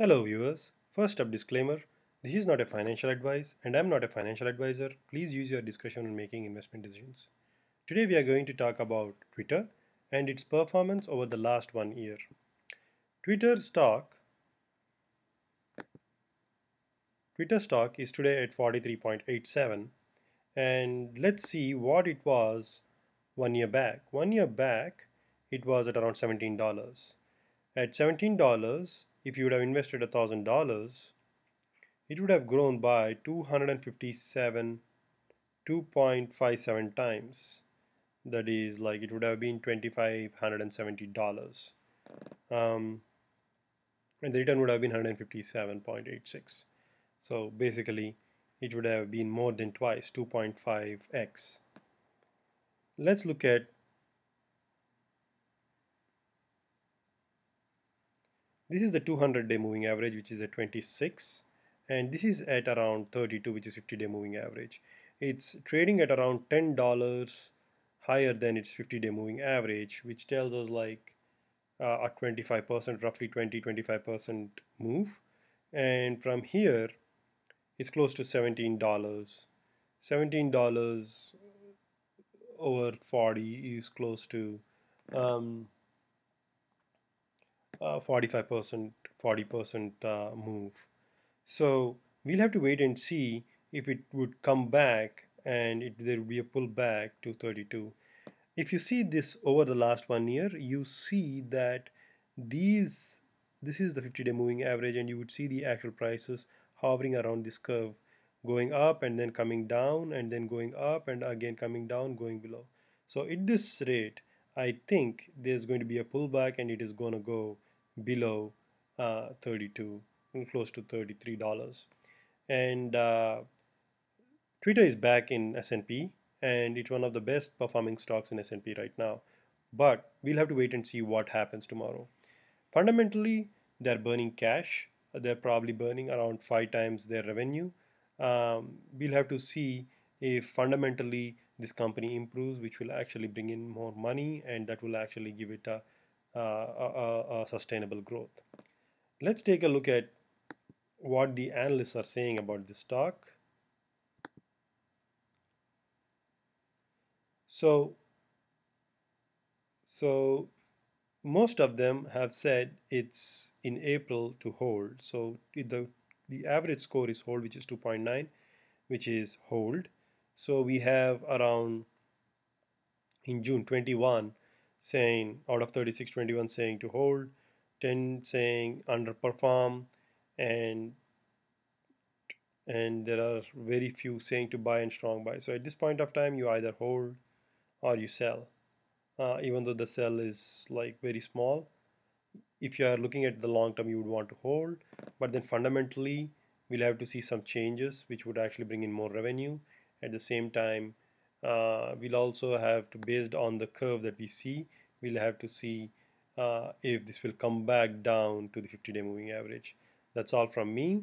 Hello viewers. First up disclaimer. This is not a financial advice and I'm not a financial advisor. Please use your discretion when making investment decisions. Today we are going to talk about Twitter and its performance over the last one year. Twitter stock Twitter stock is today at 43.87 and let's see what it was one year back. One year back it was at around $17. At $17 if you would have invested a thousand dollars it would have grown by 257 2.57 times. That is like it would have been $2570 um, and the return would have been 157.86 so basically it would have been more than twice 2.5x let's look at This is the 200 day moving average which is at 26 and this is at around 32 which is 50 day moving average. It's trading at around $10 higher than its 50 day moving average which tells us like uh, a 25% roughly 20-25% move and from here it's close to $17 $17 over 40 is close to um, 45% uh, 40% uh, move. So we'll have to wait and see if it would come back and it, there will be a pullback to 32 if you see this over the last one year you see that these this is the 50 day moving average and you would see the actual prices hovering around this curve going up and then coming down and then going up and again coming down going below. So at this rate I think there's going to be a pullback and it is going to go below uh, 32 close to 33 dollars. And uh, Twitter is back in S&P and it's one of the best performing stocks in S&P right now. But we'll have to wait and see what happens tomorrow. Fundamentally they're burning cash. They're probably burning around five times their revenue. Um, we'll have to see if fundamentally this company improves which will actually bring in more money and that will actually give it a Uh, uh, uh, sustainable growth. Let's take a look at what the analysts are saying about this stock. So, so most of them have said it's in April to hold. So the the average score is hold, which is 2.9, which is hold. So we have around in June 21 saying out of 36 21 saying to hold 10 saying underperform and and there are very few saying to buy and strong buy. So at this point of time you either hold or you sell. Uh, even though the sell is like very small if you are looking at the long term you would want to hold. But then fundamentally we'll have to see some changes which would actually bring in more revenue. At the same time uh, we'll also have to based on the curve that we see we'll have to see uh, if this will come back down to the 50 day moving average. That's all from me.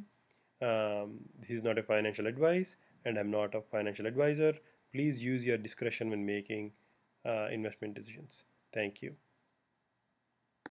Um, this is not a financial advice and I'm not a financial advisor. Please use your discretion when making uh, investment decisions. Thank you